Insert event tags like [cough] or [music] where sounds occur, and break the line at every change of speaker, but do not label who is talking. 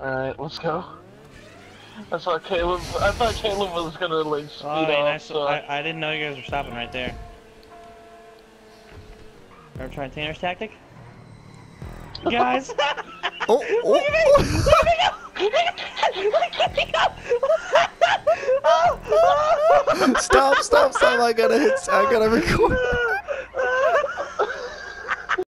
Alright, let's go. I thought Caleb. I thought Caleb was gonna like oh, speed
Oh,
off.
I,
so
I, I didn't know you guys were stopping right there. Ever try Tanner's tactic? [laughs] Guys!
Oh, oh. [laughs] stop, stop, stop. I gotta hit, I gotta record. [laughs]